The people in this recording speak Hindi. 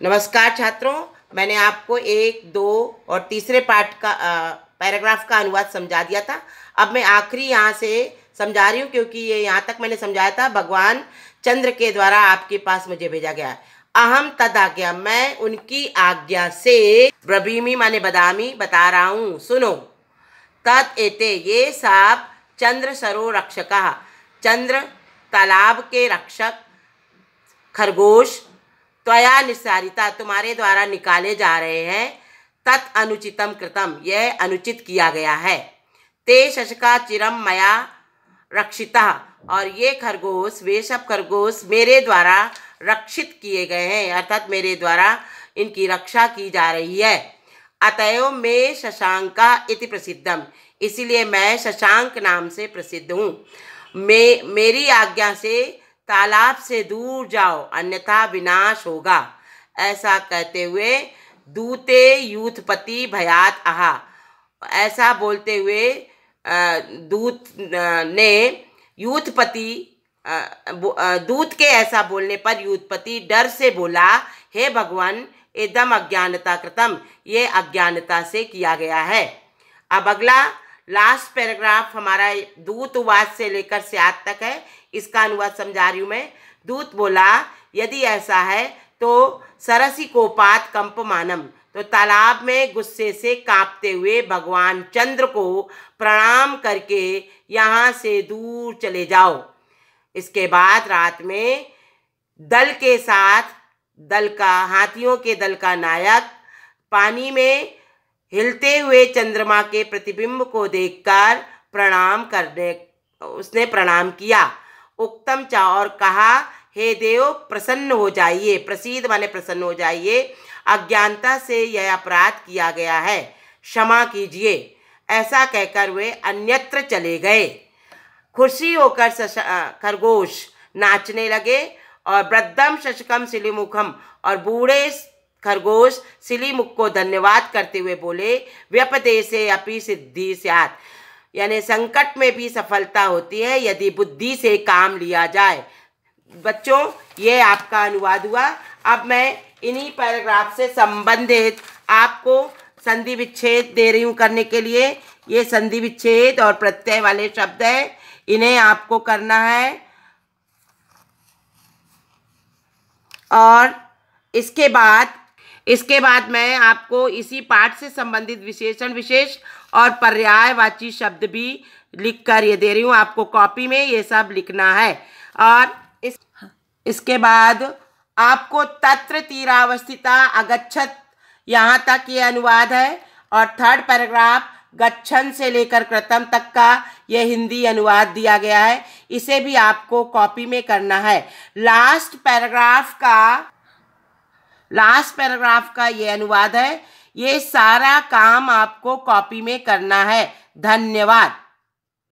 नमस्कार छात्रों, मैंने आपको एक, दो और तीसरे पार्ट का पैराग्राफ का अनुवाद समझा दिया था। अब मैं आखिरी यहाँ से समझा रही हूँ, क्योंकि ये यहाँ तक मैंने समझाया था। भगवान चंद्र के द्वारा आपके पास मुझे भेजा गया। अहम तद आज्ञा मैं उनकी आज्ञा से ब्रभीमी माने बदामी बता रहा हूँ। सुनो। तद एते, ये साप चंद्र सरो रक्षक। चंद्र तालाब के रक्षक, खरगोश त्वया निस्सारिता तुम्हारे द्वारा निकाले जा रहे हैं। तत् अनुचितम कृतम। यह अनुचित किया गया है। ते शशका चिरम मया रक्षिता। और ये खरगोश वे सब खरगोश मेरे द्वारा रक्षित किए गए हैं। अर्थात मेरे द्वारा इनकी रक्षा की जा रही है। अतएव में शशांका इति प्रसिद्धम। इसीलिए मैं शशांक नाम से प्रसिद्ध हूँ। मे, मेरी आज्ञा से तालाब से दूर जाओ, अन्यथा विनाश होगा। ऐसा कहते हुए दूते यूथपति भयात आहा। ऐसा बोलते हुए दूत ने यूथपति दूत के ऐसा बोलने पर यूथपति डर से बोला, हे भगवान, एकदम अज्ञानता कृतम, ये अज्ञानता से किया गया है। अब अगला लास्ट पैराग्राफ हमारा दूत दूतवाद से लेकर स्याद तक है। इसका अनुवाद समझा रही हूँ मैं। दूत बोला, यदि ऐसा है तो सरसी कोपात कंप मानम तो तालाब में गुस्से से कांपते हुए भगवान चंद्र को प्रणाम करके यहाँ से दूर चले जाओ। इसके बाद रात में दल के साथ, दल का, हाथियों के दल का नायक, पानी में हिलते हुए चंद्रमा के प्रतिबिंब को देखकर प्रणाम करने, उसने प्रणाम किया। उक्तम चा, और कहा, हे देव, प्रसन्न हो जाइए प्रसिद्ध माने प्रसन्न हो जाइए। अज्ञानता से यह अपराध किया गया है। क्षमा कीजिए। ऐसा कहकर वे अन्यत्र चले गए। खुशी होकर खरगोश नाचने लगे, और वृद्धम, शशकम, सिलिमुखम और बूढ़े खरगोश सिलीमुख को धन्यवाद करते हुए बोले, व्यपदे से अपी सिद्धि स्यात। यानी संकट में भी सफलता होती है, यदि बुद्धि से काम लिया जाए। बच्चों, ये आपका अनुवाद हुआ। अब मैं इन्हीं पैराग्राफ से संबंधित आपको संधि विच्छेद दे रही हूँ करने के लिए। ये संधि विच्छेद और प्रत्यय वाले शब्द हैं। इन्हें आपको करना है। और इसके बाद इसके बाद मैं आपको इसी पाठ से संबंधित विशेषण, विशेष और पर्यायवाची शब्द भी लिख कर ये दे रही हूँ। आपको कॉपी में ये सब लिखना है। और इस, इसके बाद आपको तत्र तीरावस्थिता अगच्छत, यहाँ तक ये अनुवाद है। और थर्ड पैराग्राफ, गच्छन से लेकर कृतम तक का यह हिंदी अनुवाद दिया गया है। इसे भी आपको कॉपी में करना है। लास्ट पैराग्राफ का लास्ट पैराग्राफ का ये अनुवाद है। ये सारा काम आपको कॉपी में करना है। धन्यवाद।